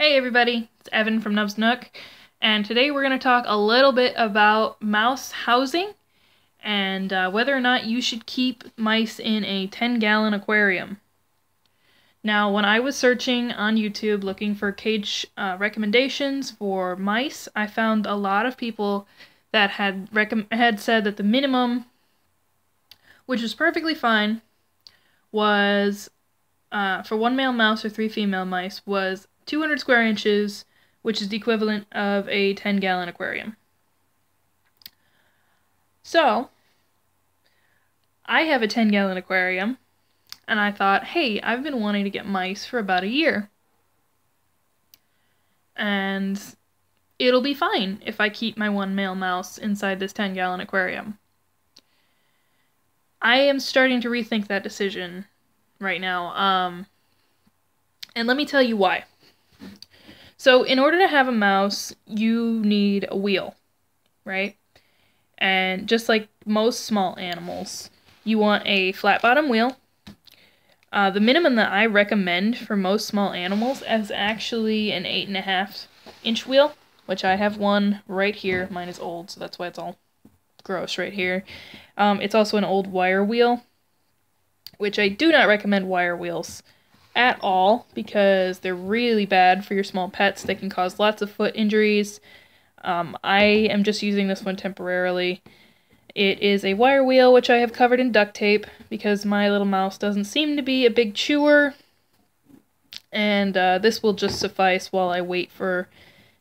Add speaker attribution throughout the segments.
Speaker 1: Hey everybody, it's Evan from Nubs Nook, and today we're going to talk a little bit about mouse housing and uh, whether or not you should keep mice in a 10 gallon aquarium. Now, when I was searching on YouTube looking for cage uh, recommendations for mice, I found a lot of people that had had said that the minimum, which is perfectly fine, was uh, for one male mouse or three female mice was 200 square inches, which is the equivalent of a 10 gallon aquarium. So, I have a 10 gallon aquarium, and I thought, hey, I've been wanting to get mice for about a year. And it'll be fine if I keep my one male mouse inside this 10 gallon aquarium. I am starting to rethink that decision right now. Um, and let me tell you why. So, in order to have a mouse, you need a wheel, right? And just like most small animals, you want a flat bottom wheel. Uh, the minimum that I recommend for most small animals is actually an 8.5 inch wheel, which I have one right here. Mine is old, so that's why it's all gross right here. Um, it's also an old wire wheel, which I do not recommend wire wheels at all because they're really bad for your small pets. They can cause lots of foot injuries. Um, I am just using this one temporarily. It is a wire wheel which I have covered in duct tape because my little mouse doesn't seem to be a big chewer. And uh, this will just suffice while I wait for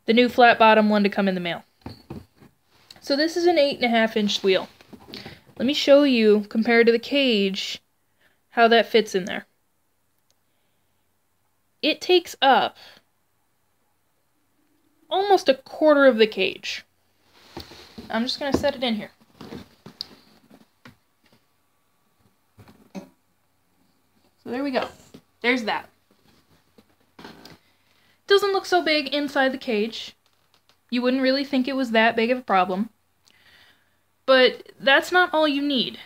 Speaker 1: the new flat bottom one to come in the mail. So this is an 8.5 inch wheel. Let me show you, compared to the cage, how that fits in there. It takes up almost a quarter of the cage. I'm just going to set it in here. So there we go. There's that. Doesn't look so big inside the cage. You wouldn't really think it was that big of a problem. But that's not all you need.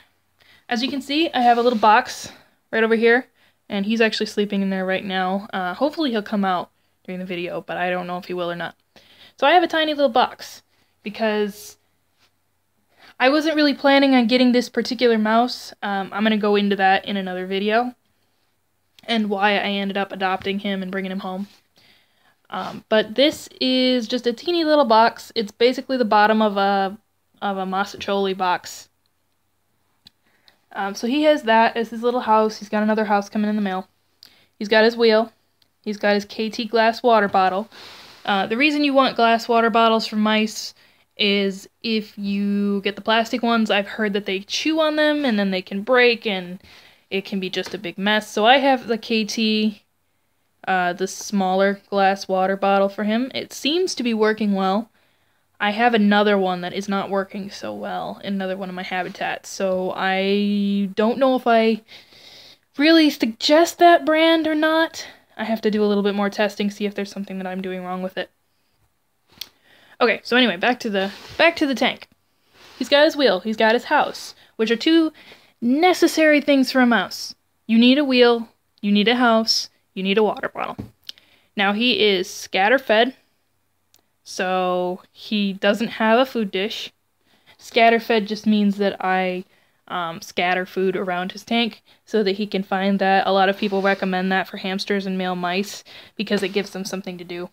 Speaker 1: As you can see, I have a little box right over here, and he's actually sleeping in there right now. Uh, hopefully he'll come out during the video, but I don't know if he will or not. So I have a tiny little box, because I wasn't really planning on getting this particular mouse. Um, I'm going to go into that in another video, and why I ended up adopting him and bringing him home. Um, but this is just a teeny little box. It's basically the bottom of a of a Masacholi box. Um, so he has that as his little house. He's got another house coming in the mail. He's got his wheel. He's got his Kaytee glass water bottle. Uh, the reason you want glass water bottles for mice is if you get the plastic ones, I've heard that they chew on them and then they can break and it can be just a big mess. So I have the Kaytee, uh, the smaller glass water bottle for him. It seems to be working well. I have another one that is not working so well, in another one of my habitats. So I don't know if I really suggest that brand or not. I have to do a little bit more testing, see if there's something that I'm doing wrong with it. Okay, so anyway, back to the back to the tank. He's got his wheel, he's got his house, which are two necessary things for a mouse. You need a wheel, you need a house, you need a water bottle. Now he is scatter fed, so he doesn't have a food dish. Scatterfed just means that I um, scatter food around his tank so that he can find that. A lot of people recommend that for hamsters and male mice because it gives them something to do.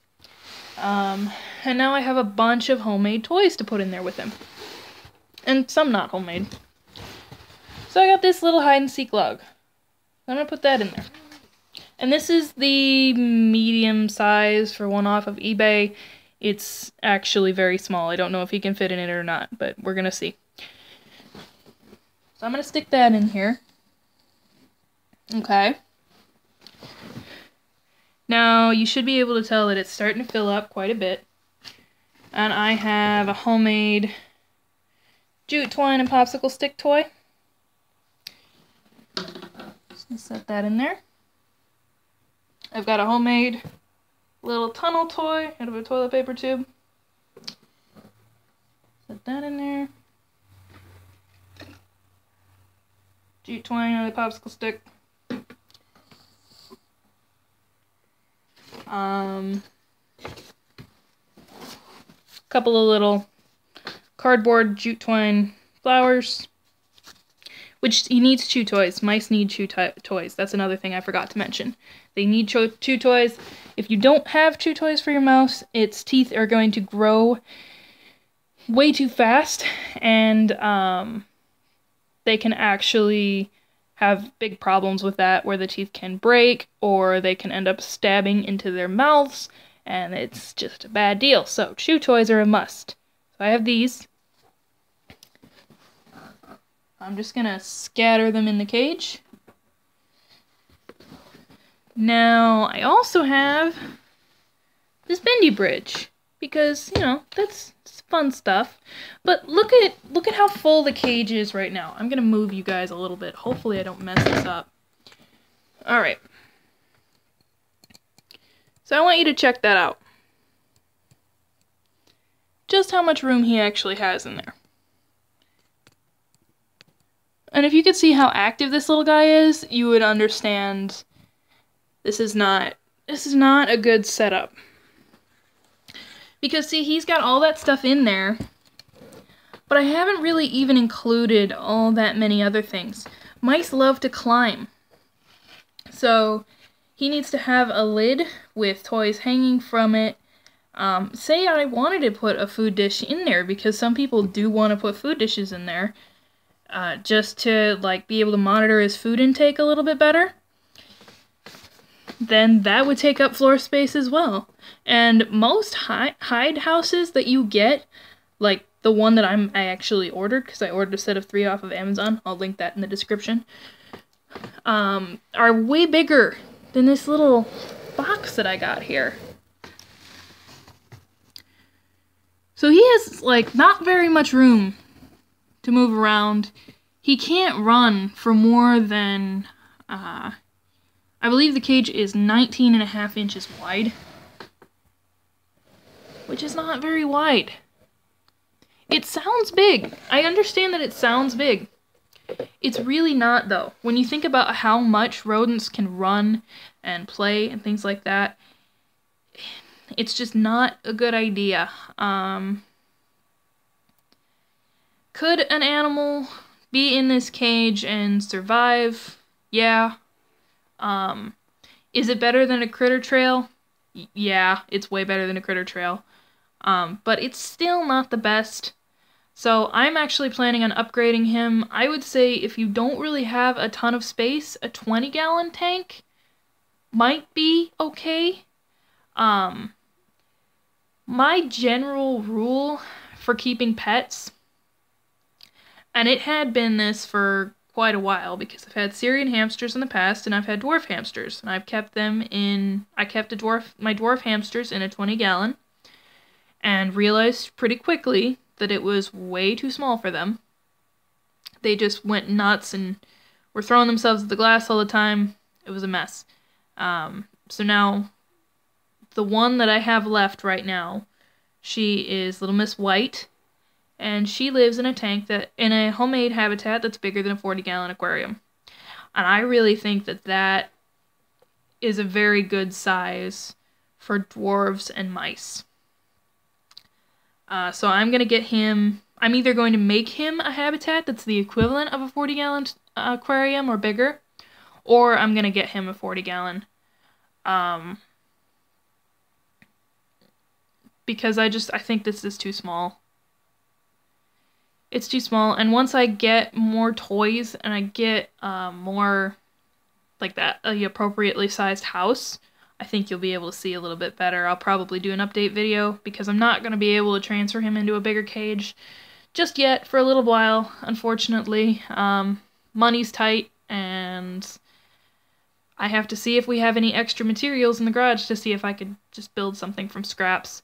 Speaker 1: Um, and now I have a bunch of homemade toys to put in there with him. And some not homemade. So I got this little hide and seek log. I'm going to put that in there. And this is the medium size for one off of eBay. It's actually very small. I don't know if he can fit in it or not, but we're going to see. So I'm going to stick that in here. Okay. Now, you should be able to tell that it's starting to fill up quite a bit. And I have a homemade jute twine and popsicle stick toy. Just set that in there. I've got a homemade little tunnel toy out of a toilet paper tube. Put that in there. Jute twine on the popsicle stick. Um, couple of little cardboard jute twine flowers. Which he needs chew toys. Mice need chew toys. That's another thing I forgot to mention. They need chew toys. If you don't have chew toys for your mouse, its teeth are going to grow way too fast, and um, they can actually have big problems with that where the teeth can break or they can end up stabbing into their mouths and it's just a bad deal. So, chew toys are a must. So, I have these. I'm just gonna scatter them in the cage. Now, I also have this bendy bridge because, you know, that's fun stuff. But look at look at how full the cage is right now. I'm gonna move you guys a little bit. Hopefully I don't mess this up. Alright. So I want you to check that out. Just how much room he actually has in there. And if you could see how active this little guy is, you would understand this is not this is not a good setup. Because, see, he's got all that stuff in there. But I haven't really even included all that many other things. Mice love to climb. So, he needs to have a lid with toys hanging from it. Um, say I wanted to put a food dish in there, because some people do want to put food dishes in there. Uh, just to, like, be able to monitor his food intake a little bit better then that would take up floor space as well. And most hi- hide houses that you get, like the one that I'm I actually ordered because I ordered a set of three off of Amazon. I'll link that in the description. Um, are way bigger than this little box that I got here. So he has like not very much room to move around. He can't run for more than uh, I believe the cage is 19 and a half inches wide, which is not very wide. It sounds big. I understand that it sounds big. It's really not, though. When you think about how much rodents can run and play and things like that, it's just not a good idea. Um, could an animal be in this cage and survive? Yeah, um, is it better than a critter trail? Y- yeah, it's way better than a critter trail. Um, but it's still not the best. So I'm actually planning on upgrading him. I would say if you don't really have a ton of space, a 20 gallon tank might be okay. Um, my general rule for keeping pets, and it had been this for quite a while because I've had Syrian hamsters in the past and I've had dwarf hamsters and I've kept them in I kept a dwarf my dwarf hamsters in a 20 gallon and realized pretty quickly that it was way too small for them. They just went nuts and were throwing themselves at the glass all the time. It was a mess. Um, so now the one that I have left right now, she is Little Miss White and she lives in a tank that in a homemade habitat that's bigger than a 40 gallon aquarium. And I really think that that is a very good size for dwarves and mice. Uh, so I'm going to get him, I'm either going to make him a habitat that's the equivalent of a 40 gallon aquarium or bigger, or I'm going to get him a 40 gallon. Um, because I just, I think this is too small it's too small. And once I get more toys and I get um, more like that, the appropriately sized house, I think you'll be able to see a little bit better. I'll probably do an update video because I'm not going to be able to transfer him into a bigger cage just yet for a little while, unfortunately. Um, money's tight and I have to see if we have any extra materials in the garage to see if I could just build something from scraps.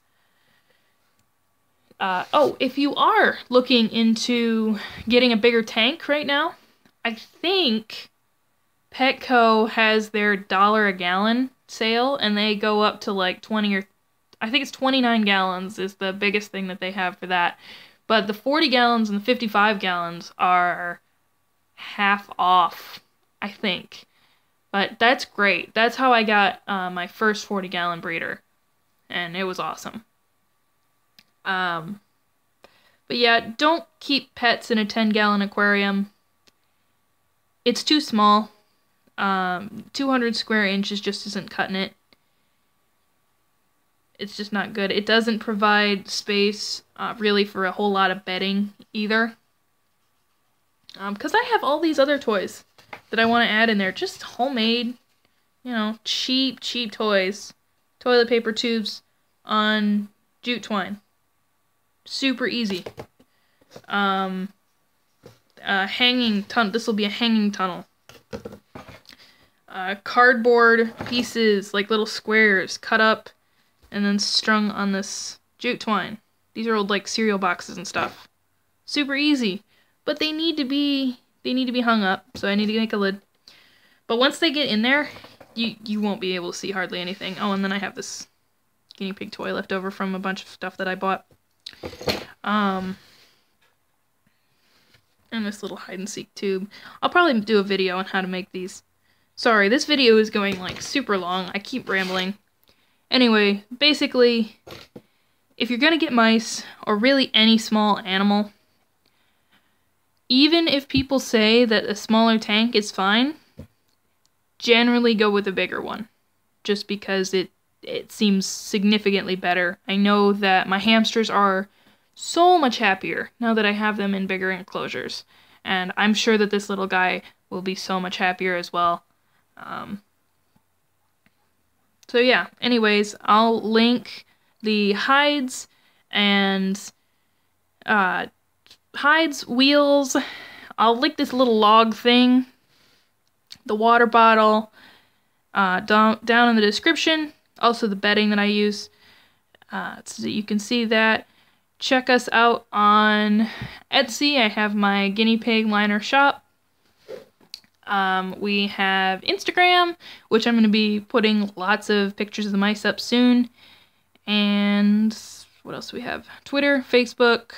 Speaker 1: Uh, oh, if you are looking into getting a bigger tank right now, I think Petco has their dollar a gallon sale and they go up to like 20 or I think it's 29 gallons is the biggest thing that they have for that. But the 40 gallons and the 55 gallons are half off, I think. But that's great. That's how I got uh, my first 40 gallon breeder. And it was awesome. Um, but yeah, don't keep pets in a 10 gallon aquarium. It's too small. Um, 200 square inches just isn't cutting it. It's just not good. It doesn't provide space uh, really for a whole lot of bedding either. Because um, I have all these other toys that I want to add in there. Just homemade, you know, cheap, cheap toys. Toilet paper tubes on jute twine. Super easy. Um, uh, hanging tunnel. This will be a hanging tunnel. Uh, cardboard pieces, like little squares, cut up and then strung on this jute twine. These are old like cereal boxes and stuff. Super easy, but they need to be they need to be hung up. So I need to make a lid. But once they get in there, you you won't be able to see hardly anything. Oh, and then I have this guinea pig toy left over from a bunch of stuff that I bought. Um, and this little hide and seek tube. I'll probably do a video on how to make these. Sorry, this video is going like super long. I keep rambling. Anyway, basically, if you're gonna get mice, or really any small animal, even if people say that a smaller tank is fine, generally go with a bigger one. Just because it it seems significantly better. I know that my hamsters are so much happier now that I have them in bigger enclosures. And I'm sure that this little guy will be so much happier as well. Um, so yeah, anyways, I'll link the hides and uh, hides, wheels. I'll link this little log thing, the water bottle, uh, down, down in the description. Also the bedding that I use. Uh, so that you can see that. Check us out on Etsy. I have my guinea pig liner shop. Um, we have Instagram, which I'm going to be putting lots of pictures of the mice up soon. And what else do we have? Twitter, Facebook,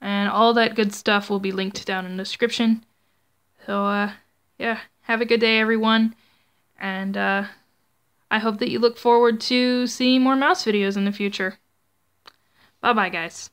Speaker 1: and all that good stuff will be linked down in the description. So, uh, yeah, have a good day, everyone. And, uh, I hope that you look forward to seeing more mouse videos in the future. Bye bye, guys.